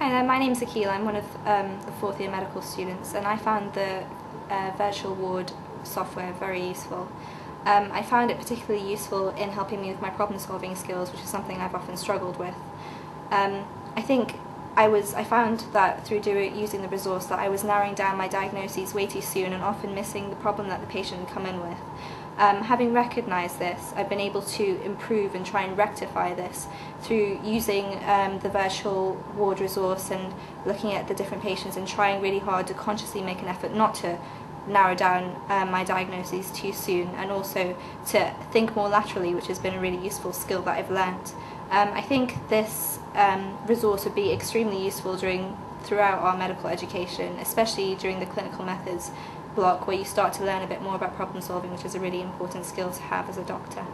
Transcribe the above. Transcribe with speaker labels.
Speaker 1: Hi there, my name's Akil. I'm one of um, the fourth year medical students and I found the uh, virtual ward software very useful. Um, I found it particularly useful in helping me with my problem solving skills, which is something I've often struggled with. Um, I think I was I found that through doing using the resource that I was narrowing down my diagnoses way too soon and often missing the problem that the patient had come in with. Um, having recognised this, I've been able to improve and try and rectify this through using um, the virtual ward resource and looking at the different patients and trying really hard to consciously make an effort not to narrow down um, my diagnoses too soon and also to think more laterally, which has been a really useful skill that I've learnt. Um, I think this um, resource would be extremely useful during throughout our medical education, especially during the clinical methods block where you start to learn a bit more about problem solving, which is a really important skill to have as a doctor.